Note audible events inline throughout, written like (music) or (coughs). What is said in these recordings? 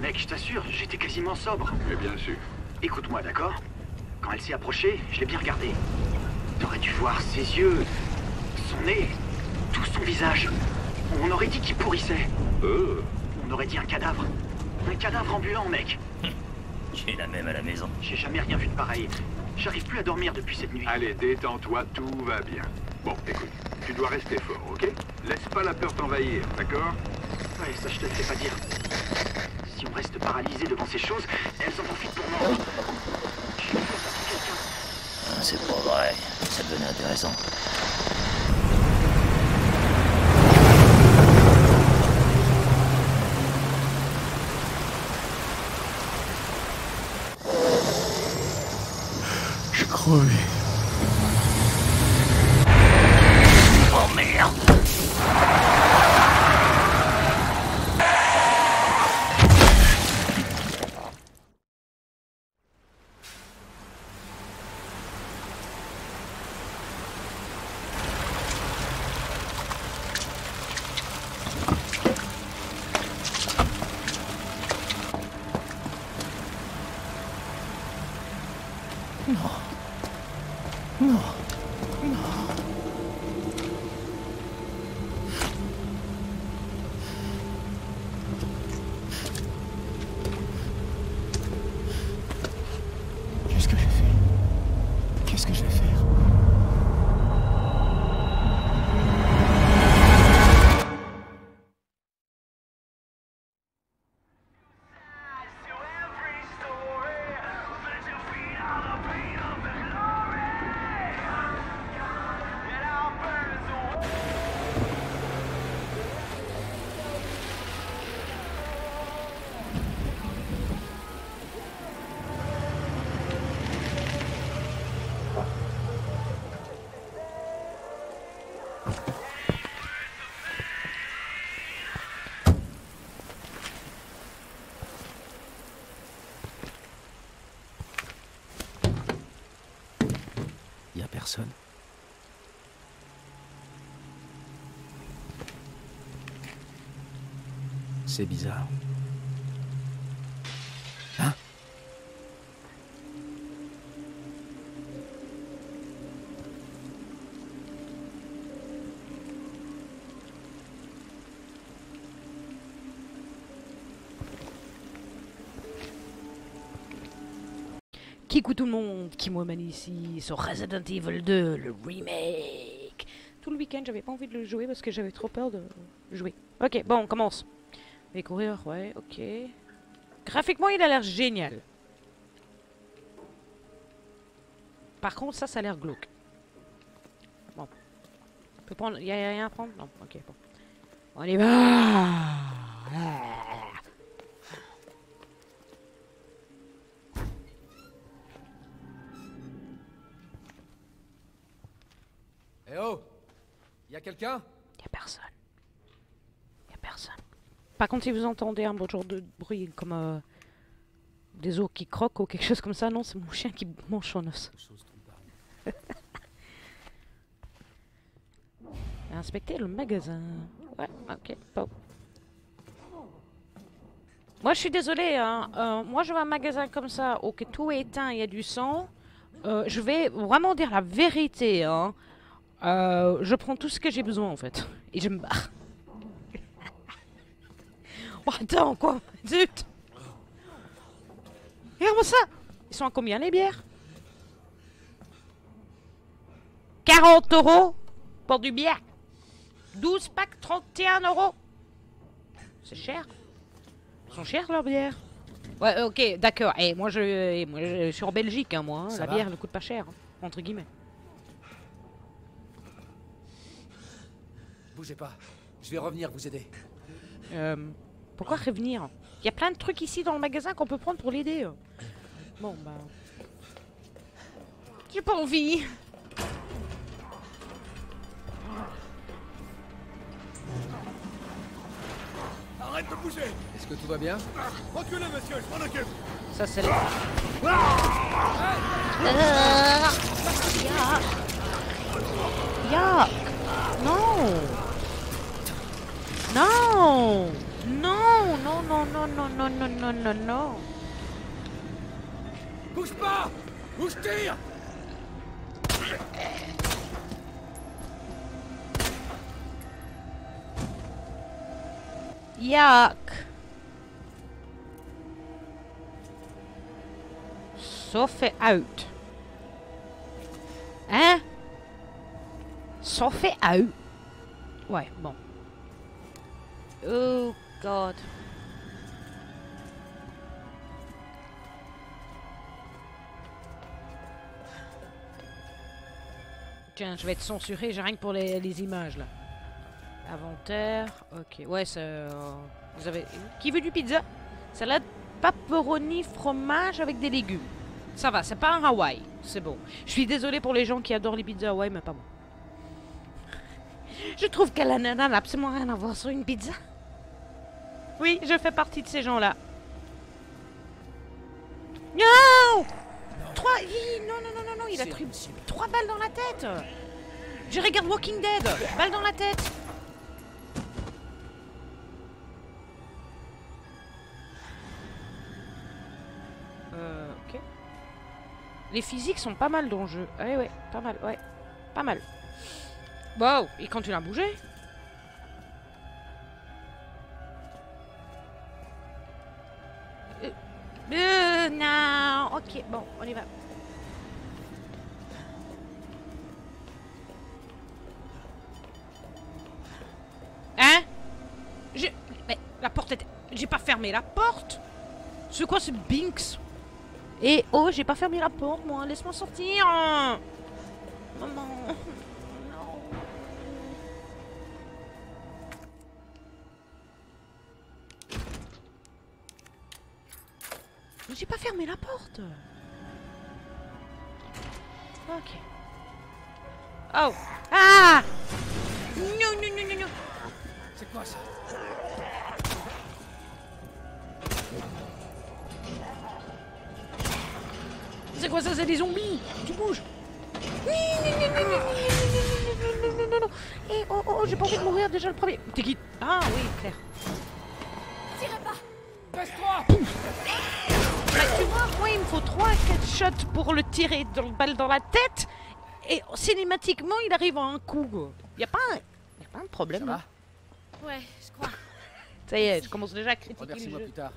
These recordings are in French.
Mec, je t'assure, j'étais quasiment sobre. Mais bien sûr. Écoute-moi, d'accord? Quand elle s'est approchée, je l'ai bien regardée. T'aurais dû voir ses yeux, son nez, tout son visage. On aurait dit qu'il pourrissait. Oh, On aurait dit un cadavre. Un cadavre ambulant, mec. (laughs) J'ai la même à la maison. J'ai jamais rien vu de pareil. J'arrive plus à dormir depuis cette nuit. allez, détends-toi, tout va bien. Bon, écoute, tu dois rester fort, ok? Laisse pas la peur t'envahir, d'accord? Ouais, ça je te le fais pas dire. Si on reste paralysé devant ces choses, elles en profitent pour quelqu'un. Ah, C'est pas vrai. Ça devenait intéressant. Je crevais. C'est bizarre. Kikou tout le monde, qui m'emmène ici sur Resident Evil 2, le remake. Tout le week-end, j'avais pas envie de le jouer parce que j'avais trop peur de jouer. Ok, bon, on commence. Découvrir, ouais, ok. Graphiquement, il a l'air génial. Par contre, ça, ça a l'air glauque. Bon. On peut prendre... Y a rien à prendre? Non, ok, bon. On y va Eh oh Y a quelqu'un? Y a personne. Y a personne. Par contre, si vous entendez un genre de bruit comme euh, des os qui croquent ou quelque chose comme ça, non, c'est mon chien qui mange son os. (laughs) Inspecter le magasin. Ouais, ok, bon. Moi, je suis désolée, hein. euh, moi, je vois un magasin comme ça, où tout est éteint, il y a du sang. euh, je vais vraiment dire la vérité, hein. Euh, je prends tout ce que j'ai besoin en fait. Et je me barre. oh, attends, quoi Zut Regarde-moi ça Ils sont à combien les bières? 40 euros pour du bière. 12 packs, 31 euros. C'est cher. Ils sont chers leurs bières. Ouais, ok, d'accord. Et moi je, et moi, je suis en Belgique, hein, moi. hein. La va bière ne coûte pas cher, hein, entre guillemets. Bougez pas. Je vais revenir vous aider. Euh, pourquoi revenir? Il y a plein de trucs ici dans le magasin qu'on peut prendre pour l'aider. Bon, bah... J'ai pas envie. Arrête de bouger. Est-ce que tout va bien? Ah, Enculé, monsieur, je m'en occupe. Ça, c'est le... Ah Non. Non! Non! Non, non, non, non, non, non, non, non, non! Bouge pas Où je tire Yuck! Sauf et out. Hein? Sauf et out? Ouais, bon. Oh, God. Tiens, je vais être censuré, j'ai rien que pour les, images, là. Inventaire, ok. Ouais, ça... euh, vous avez... Qui veut du pizza? Salade pepperoni fromage avec des légumes. Ça va, c'est pas un Hawaï. C'est bon. Je suis désolée pour les gens qui adorent les pizzas Hawaï, mais pas moi. Je trouve que la nana n'a absolument rien à voir sur une pizza. Oui, je fais partie de ces gens-là. Non Trois... Non, non, non, non, non, il a pris trois balles dans la tête Je regarde Walking Dead Balle dans la tête Euh, ok. Les physiques sont pas mal dans le jeu. Ouais, ouais, pas mal, ouais. Pas mal. Wow, quand tu l'as bougé Euh, euh, non, ok, bon, on y va. Hein Je... Mais la porte était... J'ai pas fermé la porte C'est quoi ce Binks Et oh, j'ai pas fermé la porte, moi. Laisse-moi sortir Maman j'ai pas fermé la porte Ok. Oh Ah Non, non, non, non, non C'est quoi ça C'est quoi ça C'est des zombies Tu bouges Oui, non, non, non, non, non, non, non, non, non, non. Eh, oh, oh, j'ai pas envie de mourir déjà le premier. T'es qui Ah oui, Claire. Baisse-toi Bah, tu vois, moi, il me faut 3 à 4 shots pour le tirer dans le balle dans la tête. Et cinématiquement, il arrive en un coup. Y a pas un, y a pas un problème. Là. Ouais, je crois. Ça y est, je commence déjà à critiquer le jeu. plus tard.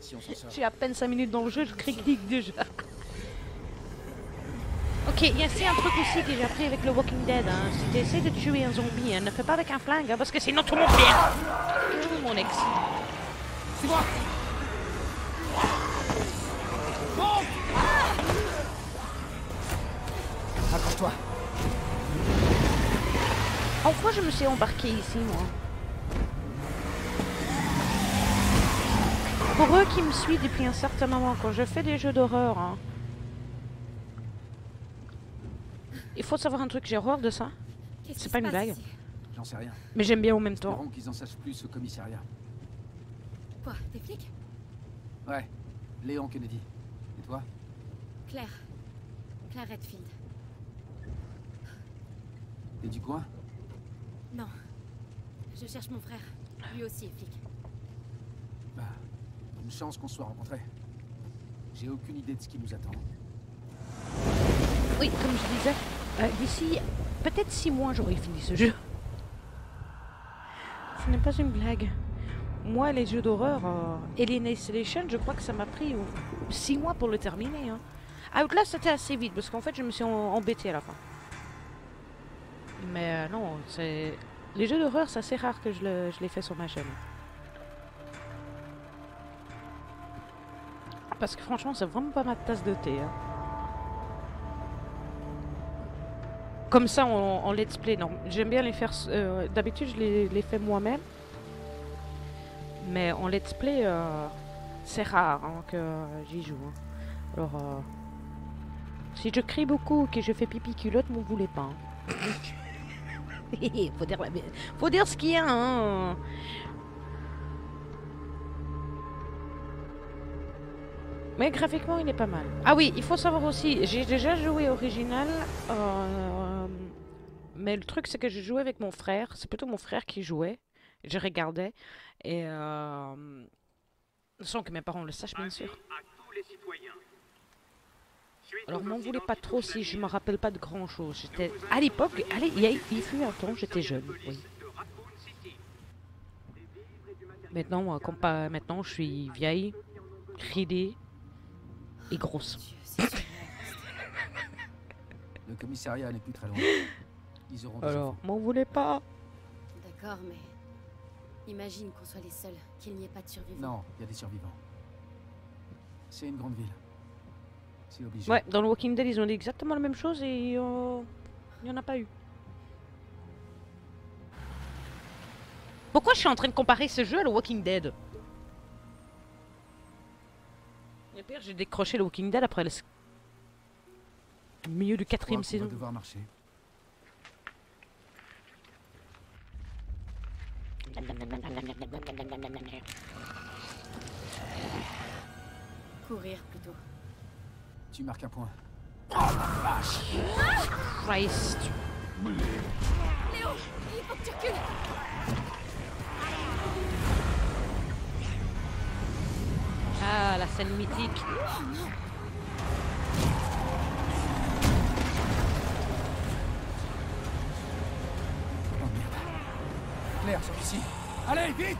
Si on s'en sort. J'ai à peine 5 minutes dans le jeu, je critique déjà. (laughs) Ok, il y a aussi un truc aussi que j'ai appris avec le Walking Dead. Hein. Si tu essaies de tuer un zombie, hein, ne fais pas avec un flingue, hein, parce que sinon tout le monde. Oh, mon ex. C'est moi Accroche-toi. En quoi je me suis embarqué ici, moi? Pour eux qui me suivent depuis un certain moment, quand je fais des jeux d'horreur, hein, il faut savoir un truc, j'ai horreur de ça, C'est pas une blague. J'en sais rien. mais j'aime bien en même temps. Qu'ils en sachent plus au commissariat. Quoi Des flics? Ouais. Léon Kennedy. Et toi Claire. Claire Redfield. T'es du coin? Non. Je cherche mon frère. Lui aussi est flic. Bah, une chance qu'on soit rencontrés. J'ai aucune idée de ce qui nous attend. Oui, comme je disais, euh, d'ici peut-être 6 mois, j'aurai fini ce jeu. Ce n'est pas une blague. Moi, les jeux d'horreur, euh, Alien Isolation, je crois que ça m'a pris 6 mois pour le terminer. Hein. Outlast, c'était assez vite, parce qu'en fait, je me suis embêtée à la fin. Mais euh, non, c'est... Les jeux d'horreur, c'est assez rare que je, le- je les fais sur ma chaîne. Parce que franchement, c'est vraiment pas ma tasse de thé. hein. Comme ça, en, let's play, non. J'aime bien les faire... euh, D'habitude, je les, les fais moi-même. Mais en let's play, euh, c'est rare hein, que j'y joue. hein. Alors, euh, si je crie beaucoup que je fais pipi culotte, m'en voulez pas. hein. (laughs) faut, dire la... faut dire ce qu'il y a. Hein. Mais graphiquement, il est pas mal. Ah oui, il faut savoir aussi, j'ai déjà joué original. euh, Mais le truc, c'est que je jouais avec mon frère. C'est plutôt mon frère qui jouait. Je regardais. Et. Euh... Sans que mes parents le sachent, bien sûr. Alors, m'en voulez pas trop si je me rappelle pas de grand chose. J'étais. À l'époque, allez, il, y a- il fut un temps, j'étais jeune. Oui. Maintenant, moi, comme pas- maintenant, je suis vieille, ridée et grosse. Le commissariat n'est plus très loin. Ils auront des Alors, m'en voulez pas. D'accord, mais. Imagine qu'on soit les seuls, qu'il n'y ait pas de survivants. Non, il y a des survivants. C'est une grande ville. C'est obligé. Ouais, dans le Walking Dead, ils ont dit exactement la même chose et euh, il n'y en a pas eu. Pourquoi je suis en train de comparer ce jeu à le Walking Dead? Le pire, j'ai décroché le Walking Dead après le milieu du quatrième va saison. devoir marcher. Courir plutôt. Tu marques un point. Christ. Léo Il faut que tu recules Ah, la scène mythique. Oh Claire, sors ici. Allez, vite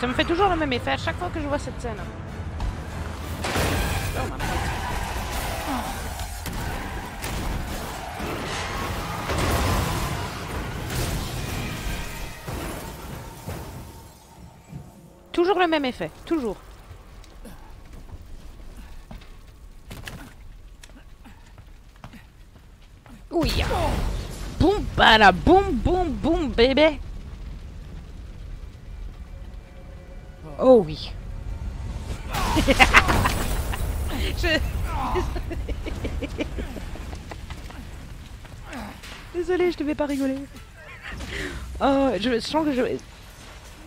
Ça me fait toujours le même effet à chaque fois que je vois cette scène. Oh, ma. Toujours le même effet, toujours. Oui. Bala, boum, boum, boum, bébé. Oh oui. (laughs) Je- Désolée, je devais pas rigoler. Oh, je sens que je vais...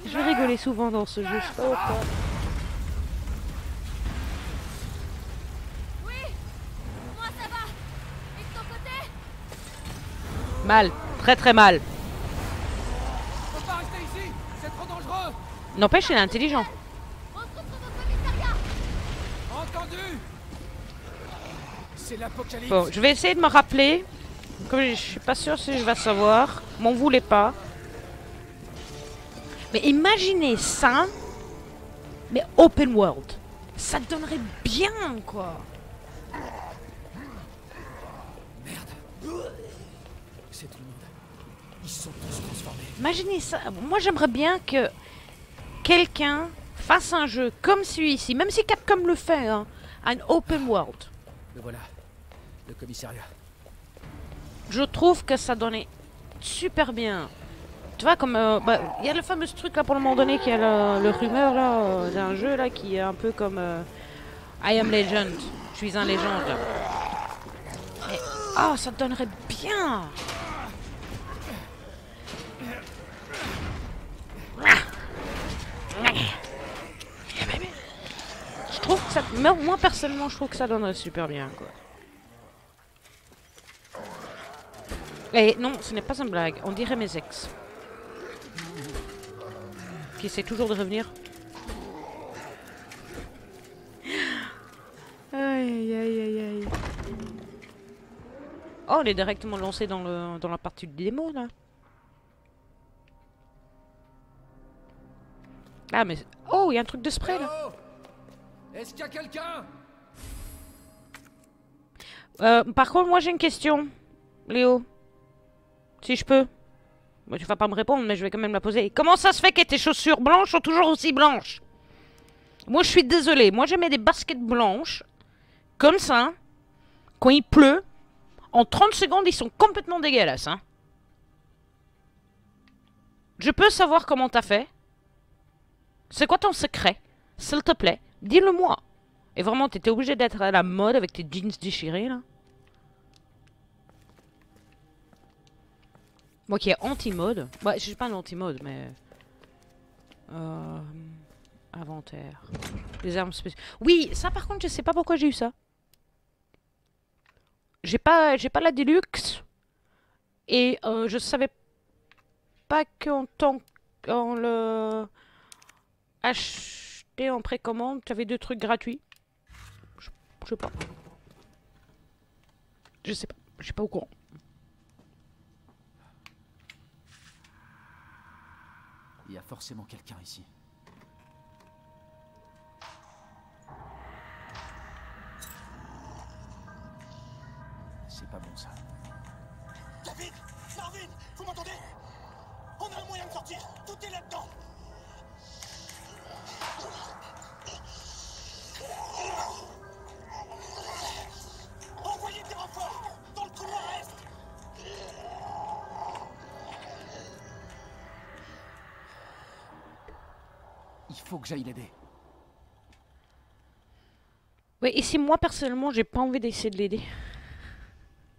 Je vais rigoler souvent dans ce jeu. je sais pas pourquoi. Oui Moi ça va Et de ton côté? Mal, très très mal. N'empêche, il est intelligent. Bon, je vais essayer de me rappeler. Comme je suis pas sûre si je vais savoir. M'en voulez pas. Mais imaginez ça. Mais open world. Ça donnerait bien, quoi. C'est tout sont tous transformés. Imaginez ça. Moi, j'aimerais bien que quelqu'un fasse un jeu comme celui-ci, même si Capcom le fait, hein, un open world. Le voilà. Le commissariat. Je trouve que ça donnait super bien. Tu vois, comme. euh, bah, Il y a le fameux truc là pour le moment donné qui a le, le rumeur là euh, d'un jeu là qui est un peu comme. euh, I am Legend. Je suis un légende. là. Et- Ah, ça donnerait bien. Je trouve que ça. Moi, personnellement, je trouve que ça donnerait super bien quoi. Et non, ce n'est pas une blague. On dirait mes ex. Qui essaient toujours de revenir. Aïe, aïe, aïe, aïe. Oh, on est directement lancé dans, le, dans la partie de démo, là. Ah, mais... Oh, il y a un truc de spray, là. Oh Est-ce qu'il y a quelqu'un? Euh, par contre, moi, j'ai une question. Léo. Si je peux. Bon, tu vas pas me répondre, mais je vais quand même la poser. Comment ça se fait que tes chaussures blanches sont toujours aussi blanches? Moi, je suis désolée. Moi, je mets des baskets blanches. Comme ça. Quand il pleut. En 30 secondes, ils sont complètement dégueulasses. Hein. Je peux savoir comment t'as fait? C'est quoi ton secret? S'il te plaît, dis-le-moi. Et vraiment, t'étais obligé d'être à la mode avec tes jeans déchirés, là Moi qui est anti-mode. Bah, je suis pas un anti-mode, mais... Euh... Inventaire. Les armes spéciales. Oui, ça par contre, je sais pas pourquoi j'ai eu ça. J'ai pas, j'ai pas la Deluxe. Et euh, je savais pas qu'en tant qu'en le acheter en précommande, tu avais deux trucs gratuits. Je, je sais pas. Je sais pas. Je suis pas au courant. Il y a forcément quelqu'un ici. C'est pas bon ça. David Marvin Vous m'entendez? On a un moyen de sortir Tout est là-dedans Il faut que j'aille l'aider. Oui, et si moi personnellement, j'ai pas envie d'essayer de l'aider?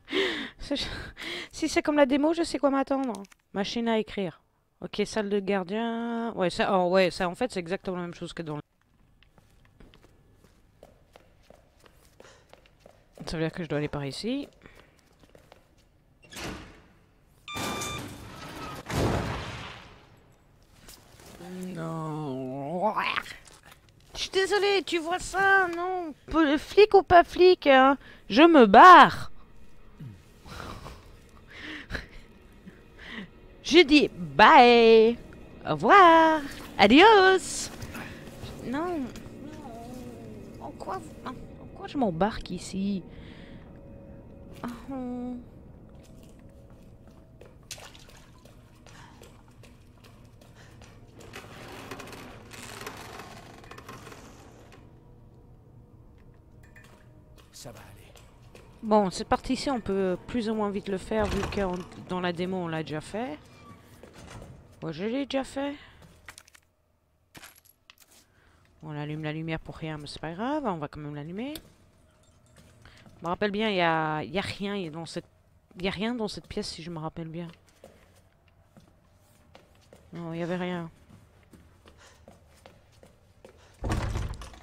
(laughs) Si c'est comme la démo, je sais quoi m'attendre. Machine à écrire. Ok, salle de gardien. Ouais, ça, oh, ouais, ça en fait, c'est exactement la même chose que dans le. Ça veut dire que je dois aller par ici. Non. Je suis désolée, tu vois ça, non? Flic ou pas flic, hein? Je me barre Je dis bye Au revoir Adios Non En quoi, en quoi je m'embarque ici? Oh. Ça va aller. Bon, cette partie-ci, on peut plus ou moins vite le faire, vu que dans la démo, on l'a déjà fait. Moi, je l'ai déjà fait. On allume la lumière pour rien, mais c'est pas grave, on va quand même l'allumer. Je me rappelle bien, il y a, rien dans cette... Rien dans cette pièce, si je me rappelle bien. Non, il y avait rien.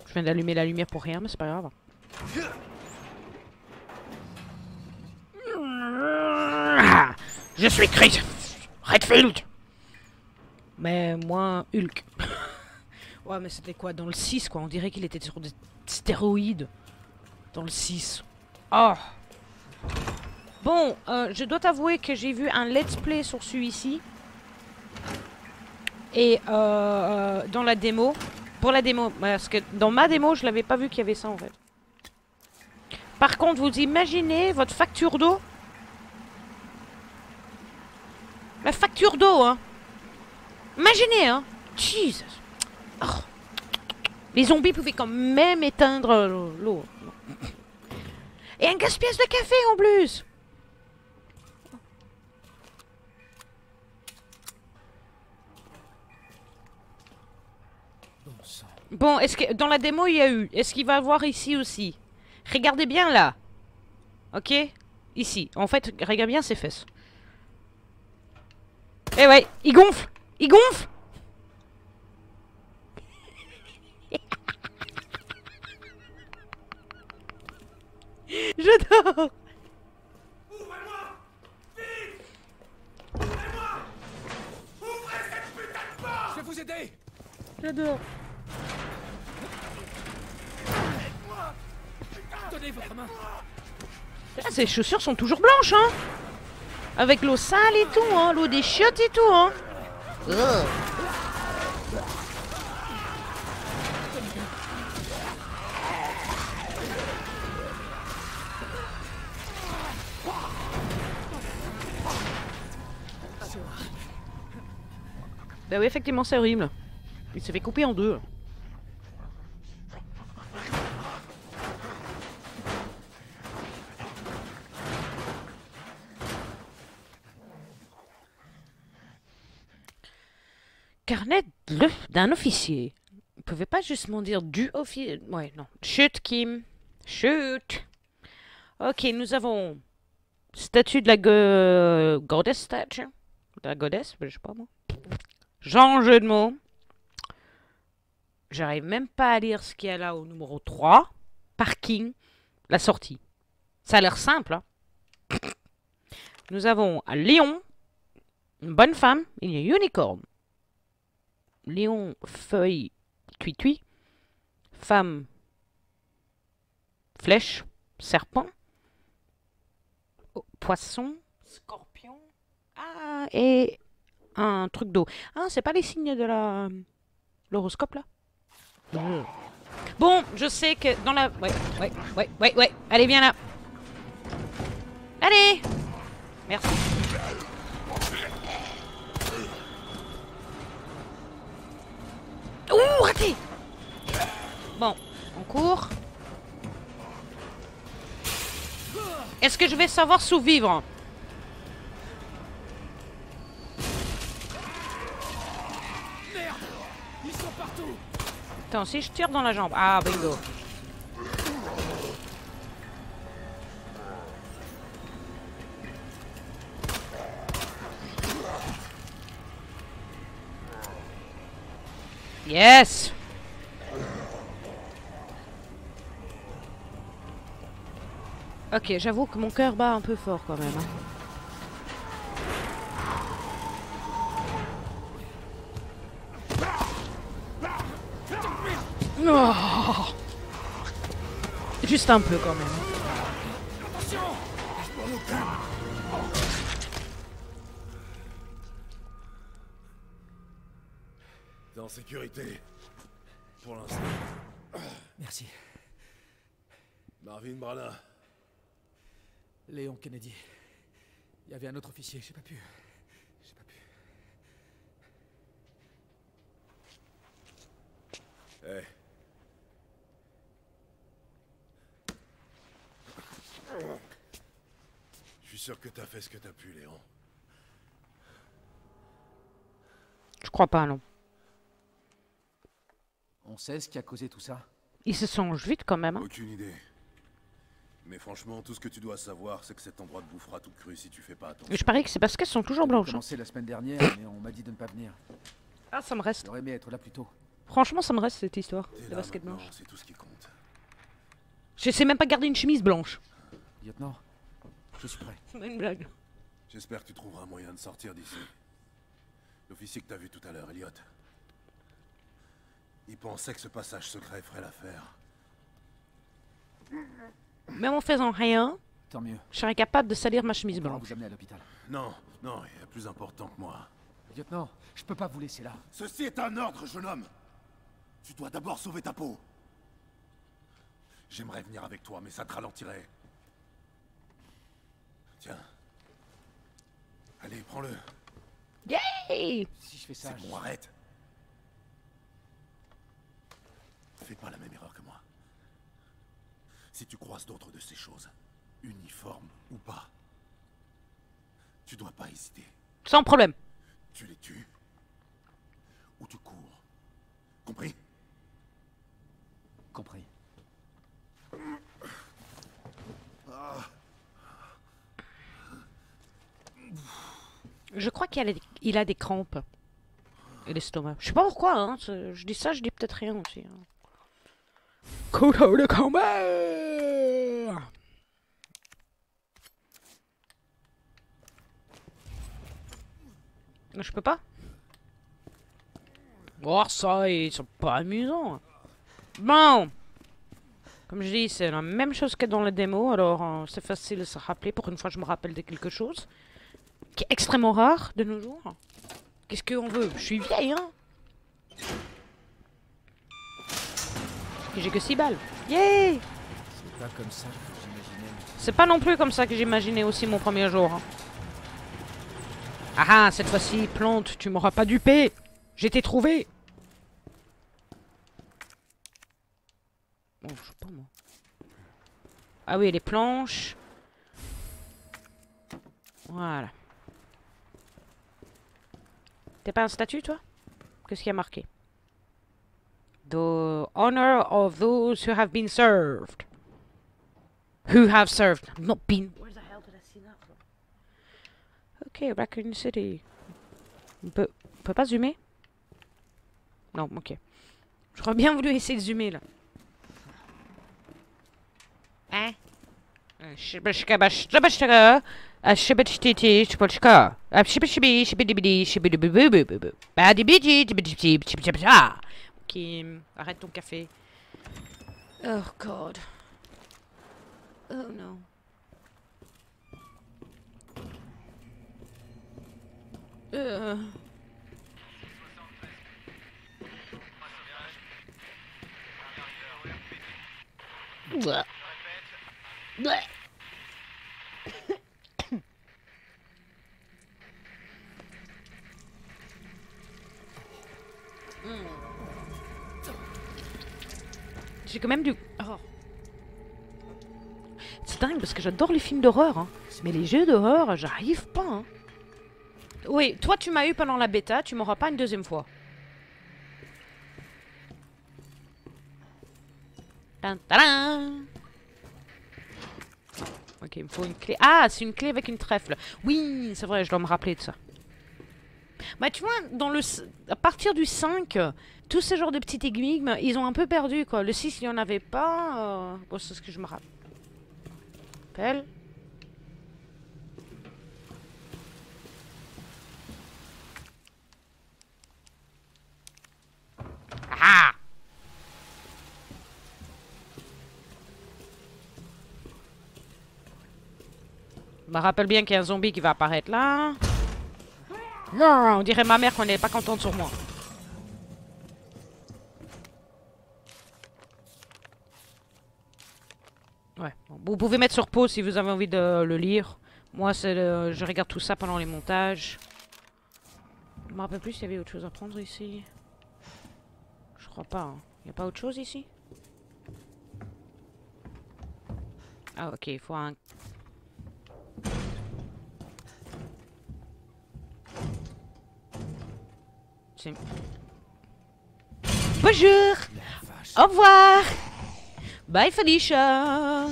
Je viens d'allumer la lumière pour rien, mais c'est pas grave. Je suis Chris Redfield Mais moi, Hulk. (laughs) ouais, mais c'était quoi Dans le 6, quoi? On dirait qu'il était sur des stéroïdes. Dans le 6. Oh Bon, euh, je dois t'avouer que j'ai vu un let's play sur celui-ci. Et euh, euh, dans la démo. Pour la démo. Parce que dans ma démo, je l'avais pas vu qu'il y avait ça en fait. Par contre, vous imaginez votre facture d'eau? La facture d'eau, hein Imaginez, hein Jesus Oh. Les zombies pouvaient quand même éteindre l'eau- l'eau. Et un gaspillage de café en plus Bon est-ce que dans la démo il y a eu Est-ce qu'il va avoir ici aussi? Regardez bien là. Ok? Ici. En fait, regarde bien ses fesses. Eh ouais, il gonfle Il gonfle. (laughs) J'adore. Ouvrez-moi Vite Ouvrez-moi Ouvrez cette putain de porte Je vais vous aider. J'adore. Donnez votre main. Ah, Ces chaussures sont toujours blanches, hein. Avec l'eau sale et tout, hein. L'eau des chiottes et tout, hein Bah oui, effectivement, c'est horrible. Il s'est fait couper en deux. D'un officier. Vous pouvez pas justement dire du officier. Ouais, non. Chut, Kim. Chut. Ok, nous avons statue de la go- goddess statue. De la goddess, je sais pas moi. Jean jeu de mots. J'arrive même pas à lire ce qu'il y a là au numéro 3. Parking, la sortie. Ça a l'air simple. hein. Nous avons un lion, une bonne femme, il y a unicorn. Lion, feuille, cuit-cuit. Femme, flèche, serpent. Poisson, scorpion. Ah, et un truc d'eau. Ah, c'est pas les signes de la l'horoscope là? Bon, je sais que dans la ouais, ouais, ouais, ouais, ouais. Allez, viens là. Allez. Merci. Ouh, raté. Bon, on court. Est-ce que je vais savoir survivre? Ils sont partout Attends, si je tire dans la jambe. Ah, bingo. Yes Ok, j'avoue que mon cœur bat un peu fort quand même. hein. Oh. Juste un peu quand même. Sécurité. Pour l'instant. Merci. Marvin Brana. Léon Kennedy. Il y avait un autre officier, j'ai pas pu. J'ai pas pu. Hé. Je suis sûr que t'as fait ce que t'as pu, Léon. Je crois pas, non. On sait ce qui a causé tout ça Ils se sont vite quand même. hein. Aucune idée. Mais franchement, tout ce que tu dois savoir, c'est que cet endroit te bouffera toute crue si tu fais pas attention. Je parie que c'est parce qu'elles sont toujours blanches. hein. commencé la semaine dernière, mais on m'a dit de ne pas venir. Ah, ça me reste. J'aurais aimé être là plus tôt. Franchement, ça me reste cette histoire de basket blanche. C'est tout ce qui compte. Je sais même pas garder une chemise blanche. Lieutenant, je suis prêt. C'est une blague. J'espère que tu trouveras un moyen de sortir d'ici. L'officier que t'as vu tout à l'heure, Elliot. Il pensait que ce passage secret ferait l'affaire. Même en faisant rien, Tant mieux. je serais capable de salir ma chemise blanche. vous amener à l'hôpital. Non, non, il y a plus important que moi. Lieutenant, je peux pas vous laisser là. Ceci est un ordre, jeune homme. Tu dois d'abord sauver ta peau. J'aimerais venir avec toi, mais ça te ralentirait. Tiens. Allez, prends-le. Yay Si je fais ça, C'est je- bon, arrête. Fais pas la même erreur que moi. Si tu croises d'autres de ces choses, uniformes ou pas, tu dois pas hésiter. Sans problème. Tu les tues ou tu cours. Compris? Compris. Je crois qu'il a, des- il a des crampes. Et l'estomac. Je sais pas pourquoi, hein. Je dis ça, je dis peut-être rien aussi. Hein. Couteau de combat Je peux pas Oh, ça, ils sont pas amusants. Bon Comme je dis, c'est la même chose que dans la démo, alors euh, c'est facile de se rappeler. Pour une fois, je me rappelle de quelque chose qui est extrêmement rare de nos jours. Qu'est-ce qu'on veut? Je suis vieille, hein J'ai que 6 balles. Yay C'est pas comme ça que j'imaginais. C'est pas non plus comme ça que j'imaginais aussi mon premier jour. hein. Ah ah, cette fois-ci, plante, tu m'auras pas dupé J'ai t'ai trouvé Oh, je sais pas moi. Ah oui, les planches. Voilà. T'es pas un statut, toi? Qu'est-ce qu'il y a marqué? The honor of those who have been served. Who have served. Not been. Where the hell did I see that from? Ok, Raccoon City. On peut, on peut pas zoomer Non, ok. J'aurais bien voulu essayer de zoomer là. Hein Kim, euh, arrête ton café. Oh god. Oh non. Euh... (coughs) Mm. J'ai quand même du... Oh. C'est dingue parce que j'adore les films d'horreur. hein. Mais les jeux d'horreur, j'arrive pas. hein. Oui, toi tu m'as eu pendant la bêta, tu m'auras pas une deuxième fois. Ok, il me faut une clé. Ah, c'est une clé avec une trèfle. Oui, c'est vrai, je dois me rappeler de ça. Bah tu vois, dans le, à partir du 5, euh, tous ces genres de petites énigmes, ils ont un peu perdu quoi. Le 6, il n'y en avait pas. euh, Bon, c'est ce que je me rappelle. Ah Je me rappelle bien qu'il y a un zombie qui va apparaître là. Non, on dirait ma mère qu'on n'est pas contente sur moi. Ouais, vous pouvez mettre sur pause si vous avez envie de le lire. Moi, je regarde tout ça pendant les montages. Je me rappelle plus s'il y avait autre chose à prendre ici. Je crois pas. Il n'y a pas autre chose ici? Ah ok, il faut un... Bonjour. Au revoir. Bye Felicia.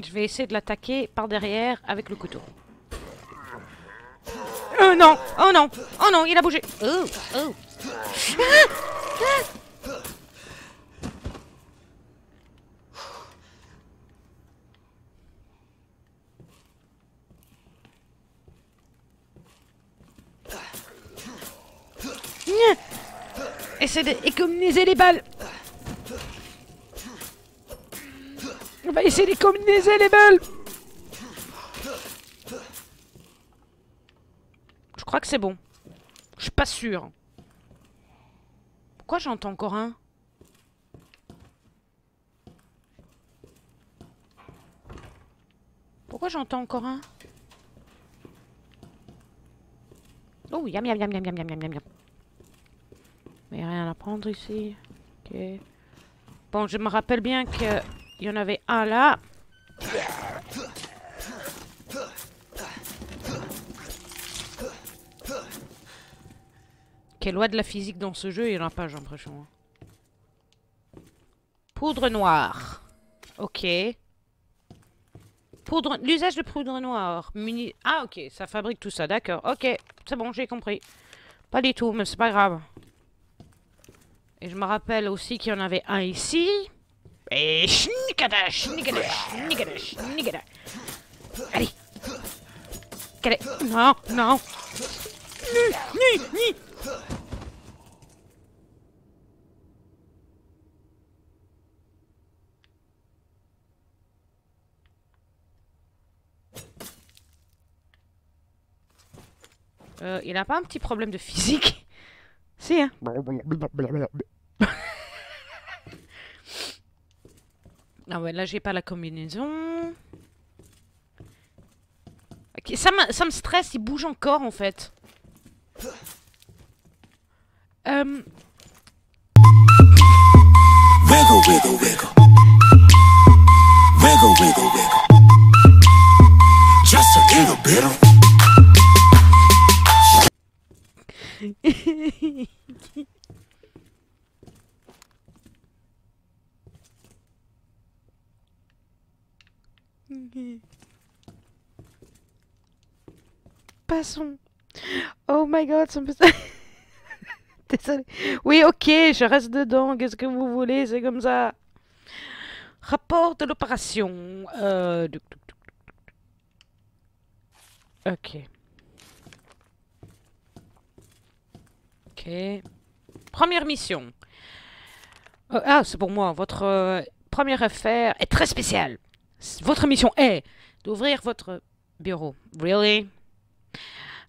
Je vais essayer de l'attaquer par derrière avec le couteau. Oh non. Oh non. Oh non, il a bougé. Oh Oh. Ah Ah Essaie d'économiser les balles On va essayer d'économiser les balles Je crois que c'est bon. Je suis pas sûr. Pourquoi j'entends encore un? Pourquoi j'entends encore un? Oh, yam yam yam yam yam yam yam yam. Rien à prendre ici. Ok. Bon, je me rappelle bien qu'il y en avait un là. Quelle loi de la physique dans ce jeu, il n'y en a pas, j'ai l'impression. hein. Poudre noire. Ok. Poudre... L'usage de poudre noire. Muni... Ah, ok, ça fabrique tout ça, d'accord. Ok, c'est bon, j'ai compris. Pas du tout, mais c'est pas grave. Et je me rappelle aussi qu'il y en avait un ici. Et schnikada. Allez. Non, non. Ni, ni, ni. Euh, il a pas un petit problème de physique? Si, hein (laughs) Ah ouais, là j'ai pas la combinaison. Ok, ça, me- ça me stresse, il bouge encore en fait. Euh, Wiggle, wiggle, wiggle. Wiggle, wiggle, wiggle. Just a little bit of. Passons. Oh my god, ça me... Désolé. Oui, ok, je reste dedans. Qu'est-ce que vous voulez C'est comme ça. Rapport de l'opération. Euh... Ok. Première mission. Euh, ah, c'est pour moi. Votre euh, première affaire est très spéciale. Votre mission est d'ouvrir votre bureau. Really?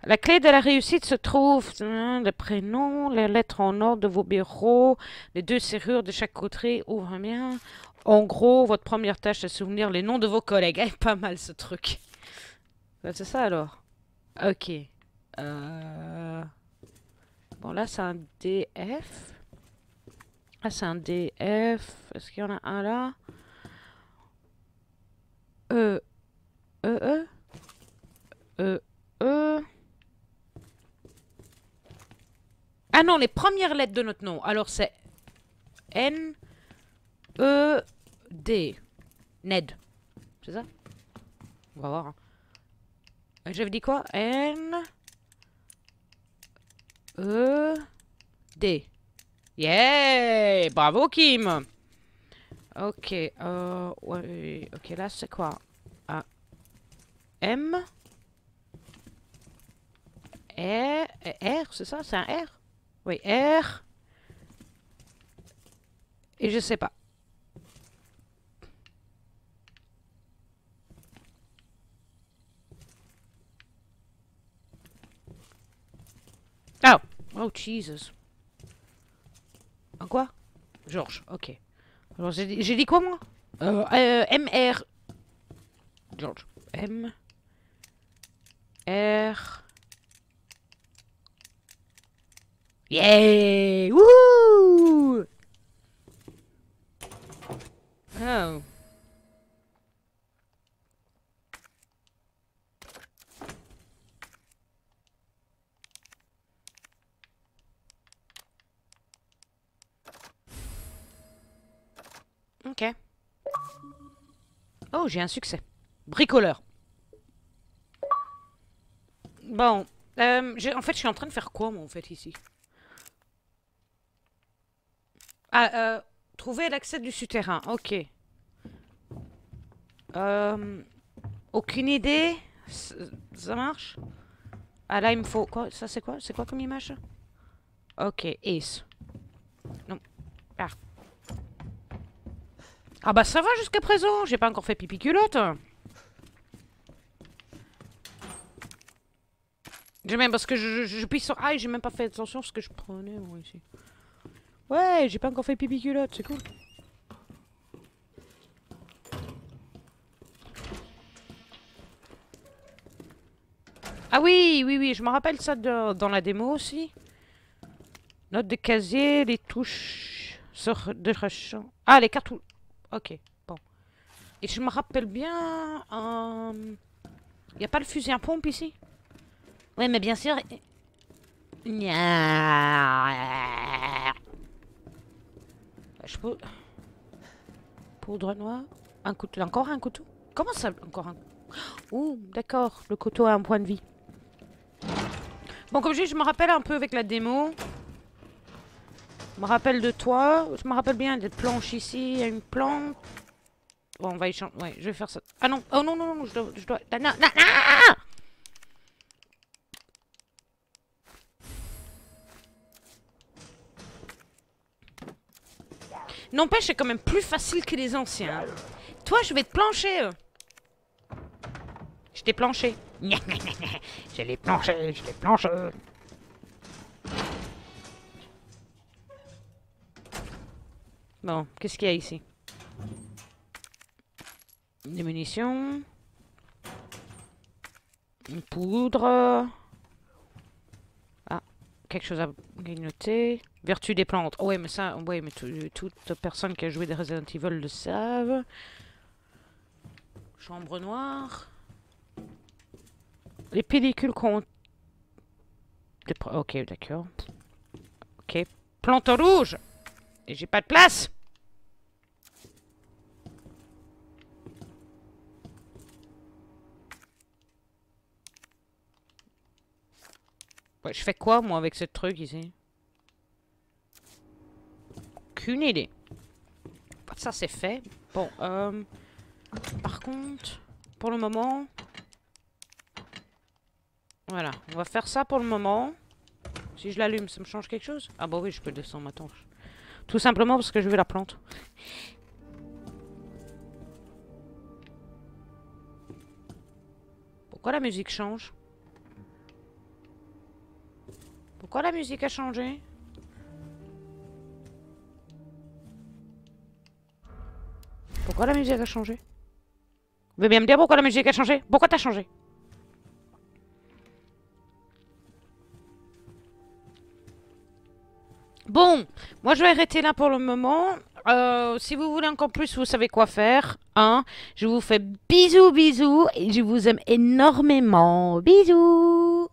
La clé de la réussite se trouve euh, le prénom, les lettres en ordre de vos bureaux, les deux serrures de chaque côté ouvrent bien. En gros, votre première tâche est de souvenir les noms de vos collègues. Eh, pas mal ce truc. Ouais, C'est ça alors. Ok. Euh... Bon, là, c'est un DF. Là, c'est un DF. Est-ce qu'il y en a un là? E. E. E? E. E? Ah non, les premières lettres de notre nom. Alors, c'est N. E. D. Ned. C'est ça? On va voir. hein. J'avais dit quoi? N. E. D. Yeah Bravo Kim Ok, euh, ok, là c'est quoi? M? R, R, c'est ça? C'est un R? Oui, R. Et je sais pas. Oh, oh Jesus. En quoi? Georges, ok. Alors j'ai dit, quoi moi? Euh, euh, MR. George. M. R. Yeah! Wouhou! Oh. Ok. Oh, j'ai un succès. Bricoleur. Bon. euh, en fait, je suis en train de faire quoi, moi, en fait, ici? Ah, euh, trouver l'accès du souterrain. Ok. Euh, aucune idée Ça marche? Ah, là, il me faut... Quoi? Ça, c'est quoi? C'est quoi comme image? Ok, Ace. Non. Ah. Ah bah ça va jusqu'à présent, j'ai pas encore fait pipi culotte. J'ai même parce que je, je. Ah, j'ai même pas fait attention à ce que je prenais moi ici. Ouais, j'ai pas encore fait pipi culotte, c'est cool. Ah oui, oui, oui, je me rappelle ça dans la démo aussi. Note de casier, les touches sur de. Ah, les cartouches. Ok, bon. Et je me rappelle bien... Il n'y a pas le fusil à pompe ici? Oui, mais bien sûr... Je peux... Poudre noire Un couteau... Encore un couteau? Comment ça, encore un... Ouh, d'accord. Le couteau a un point de vie. Bon, comme je dis, je me rappelle un peu avec la démo. Je me rappelle de toi. Je me rappelle bien des planches ici. Il y a une plante. Bon, on va y changer. Ouais, je vais faire ça. Ah non. Oh non, non, non. Je dois... Je dois... Non, non, non N'empêche, c'est quand même plus facile que les anciens. Toi, je vais te plancher. euh. Je t'ai planché. (laughs) je l'ai planché, je l'ai planché. Bon, qu'est-ce qu'il y a ici? Des munitions. Une poudre. Ah, quelque chose à grignoter. Vertu des plantes. Oh ouais, mais ça, ouais, mais tout- toute personne qui a joué des Resident Evil le savent. Chambre noire. Les pellicules qu'on... Ok, d'accord. Ok. Plante rouge et j'ai pas de place Ouais, je fais quoi, moi, avec ce truc, ici? Aucune idée. Ça, c'est fait. Bon, euh... Par contre, pour le moment... Voilà, on va faire ça pour le moment. Si je l'allume, ça me change quelque chose? Ah bah oui, je peux descendre ma. Tout simplement parce que je veux la plante. Pourquoi la musique change? Pourquoi la musique a changé? Pourquoi la musique a changé? Vous pouvez bien me dire pourquoi la musique a changé? Pourquoi t'as changé? Bon, moi je vais arrêter là pour le moment. Euh, si vous voulez encore plus, vous savez quoi faire. Hein je vous fais bisous, bisous. Et je vous aime énormément. Bisous